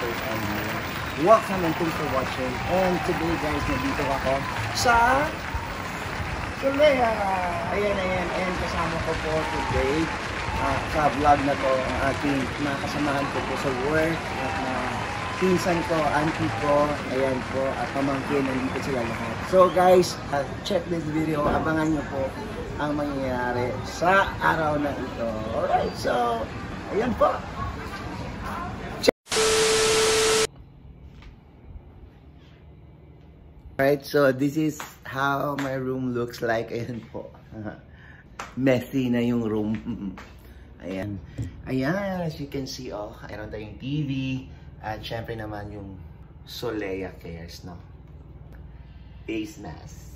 first time here welcome and thanks for watching and today guys nandito ako sa Solea ayan ayan. And kasama ko po today ah, sa vlog na to ang aking mga ko po sa work at mga pinsan ko, auntie ko, ayan po, at pamangkin, nandito sila lahat. So guys, ah, check this video, abangan nyo po ang mangyayari sa araw na ito. Alright, so, ayan po. Alright, so this is how my room looks like. Ayan po. Messy na yung room. Ayan. Ayan, as you can see, oh, mayroon tayong TV. At syempre naman yung Solea Cares, no? Face mask.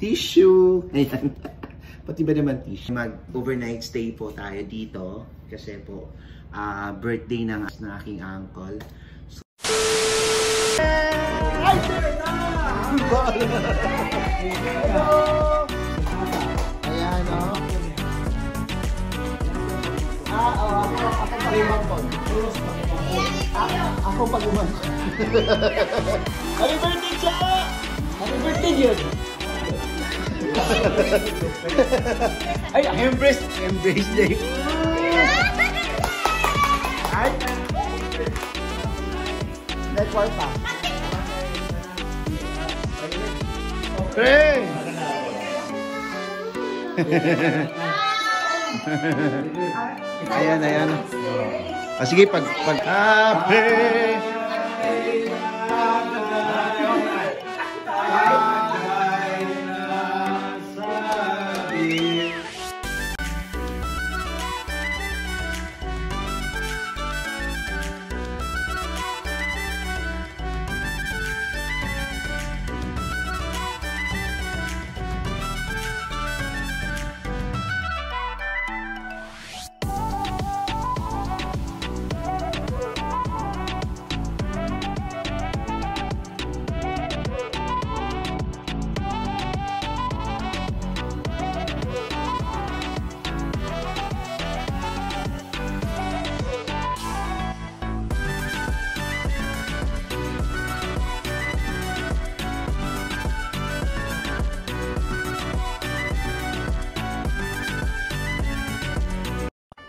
Tissue. Ayan. Pati ba naman tissue? Mag-overnight stay po tayo dito. Kasi po, ah, birthday ng, ng aking uncle. So, Ay, na! Hello! Ayan, o. Ah, oo. Ako, ako pag-uman Ako pag-uman Happy birthday, Cha! Happy birthday, yun! Ay, embrace! Embrace day! Ay! Network pa. Pre! ayan, ayan. Ah, sige, pag, pag, happy!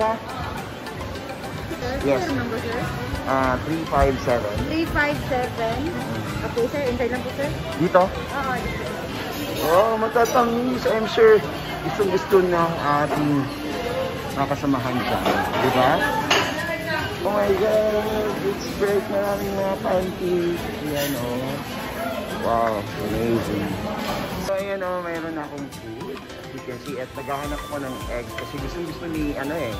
Ha. Yes. Sir, number sir? Ah, 357. 357. Okay, sir. Inside lang po, sir. Dito? Oo, dito. Oh, matatangis. I'm sure gustong gusto ng ating mga kasamahan. Di ba? Oh my God! It's great. Maraming mga pancakes. Yan, oh. Wow, amazing. So, ayan, oh, mayroon akong food. You can see, at naghahanap ako ng egg kasi gusto gusto ni, ano eh,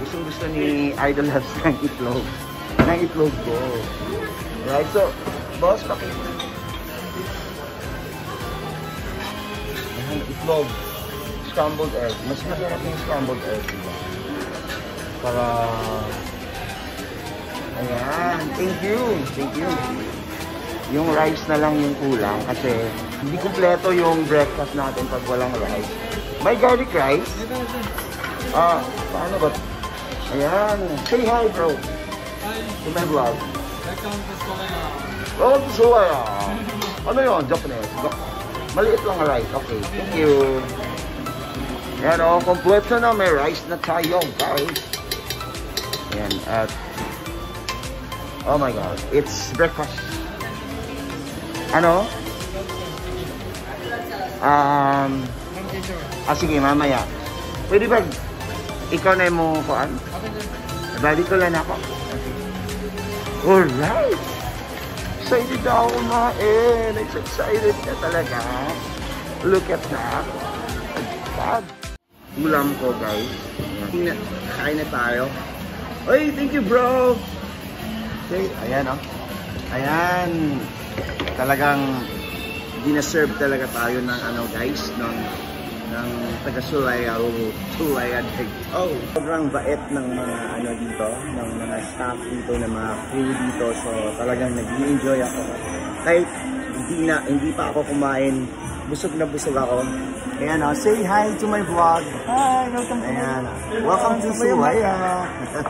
gusto gusto ni Idol Labs ng itlog. Ng itlog ko. Right, so, boss, pakita. Ayan, itlog. Scrambled egg. Mas masarap yung scrambled egg. Diba? Para... Ayan. Thank you. Thank you. Yung rice na lang yung kulang kasi hindi kumpleto yung breakfast natin pag walang rice. May garlic rice? Ah, paano ba? Ayan. Say hi, bro. To my vlog. Oh, Solaya. Ano yun? Japanese. Maliit lang rice. Okay, thank you. Yan o, kompleto na may rice na tayo, guys. Yan, at... Oh my God, it's breakfast. Ano? Um... Ah, sige, mamaya. Pwede ba, ikaw na yung kuan? Bali ko lang ako. Alright! Excited na ako kumain. Excited ka talaga. Look at that. God. Ulam ko, guys. Ayan. Kain na tayo. Oy, thank you, bro! Okay, ayan, oh. Ayan. Talagang dinaserve talaga tayo ng ano, guys, ng ng taga Sulaya o Sulaya Oh, sobrang bait ng mga ano dito, ng mga staff dito, ng mga crew dito. So, talagang nag-enjoy ako. Kahit hindi na hindi pa ako kumain, busog na busog ako. Ayan, oh, say hi to my vlog. Hi, welcome to Ayan, welcome to Sulaya.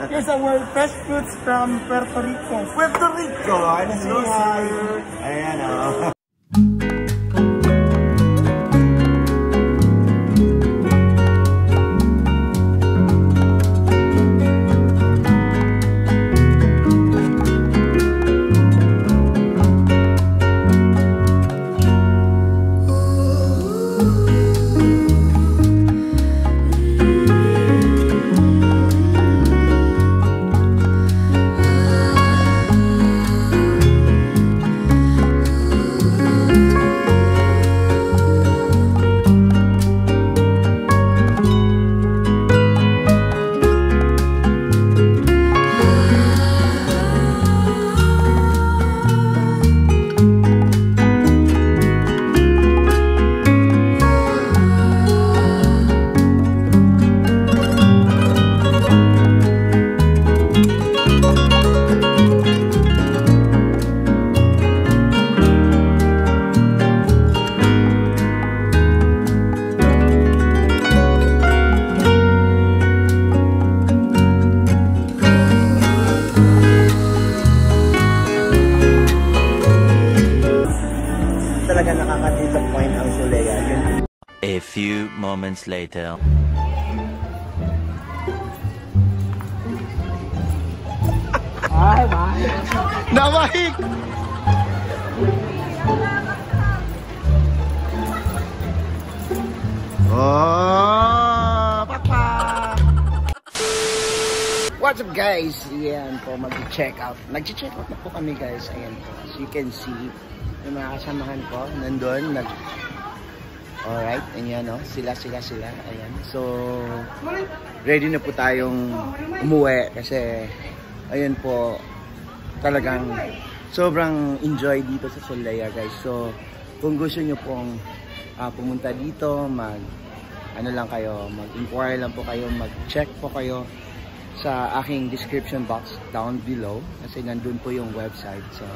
Yes, our fresh fruits from Puerto Rico. Puerto Rico, ano say hi. Ayan, oh. moments later. Ay, bye. Namahig! Oh, papa! What's up guys? Ayan po, mag-check out. Nag-check out na po kami guys. Ayan po. As you can see, yung mga kasamahan ko, nandun. Nag Alright, ayan o. Sila, sila, sila. Ayan. So, ready na po tayong umuwi kasi ayun po, talagang sobrang enjoy dito sa Solaya guys. So, kung gusto nyo pong ah, pumunta dito, mag ano lang kayo, mag-inquire lang po kayo, mag-check po kayo sa aking description box down below kasi nandun po yung website. So,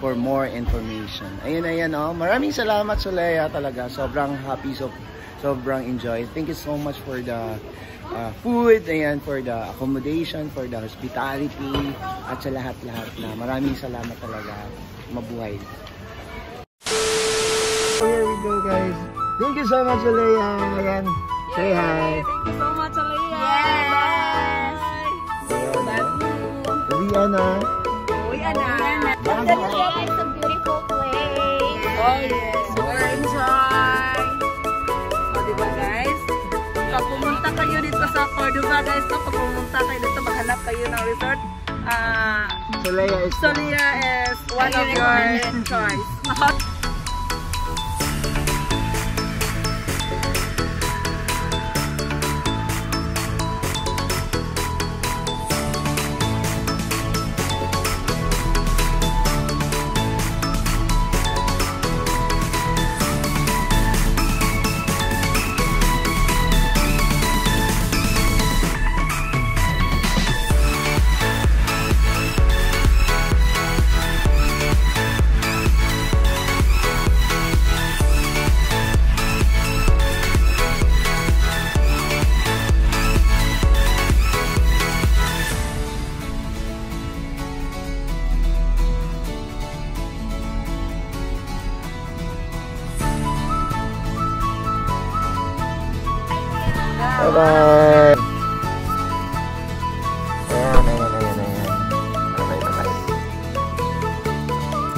for more information. Ayun, ayan, oh. Maraming salamat, Solea, talaga. Sobrang happy, so, sobrang enjoy. Thank you so much for the uh, food, ayan, for the accommodation, for the hospitality, at sa lahat-lahat na. Maraming salamat talaga. Mabuhay. Here we go, guys. Thank you so much, Solea. Ayan. Say hi. Thank you so much, Aliyah. Yes. Bye. Rihanna. Uy, anak. It's a beautiful place. Oh, yes. Super enjoy. O, diba, guys? Pag pumunta kayo dito sa Cordoba, guys, no? pag pumunta kayo dito, maghanap kayo ng resort. Ah, Solaya is Solia is one of your choice.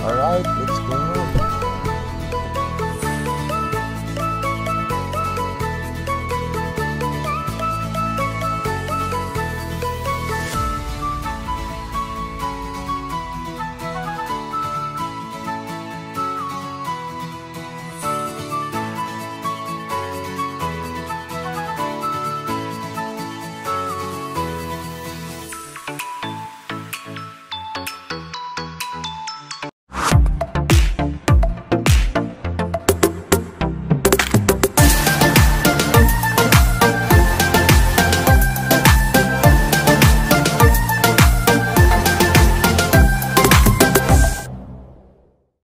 Alright, let's go.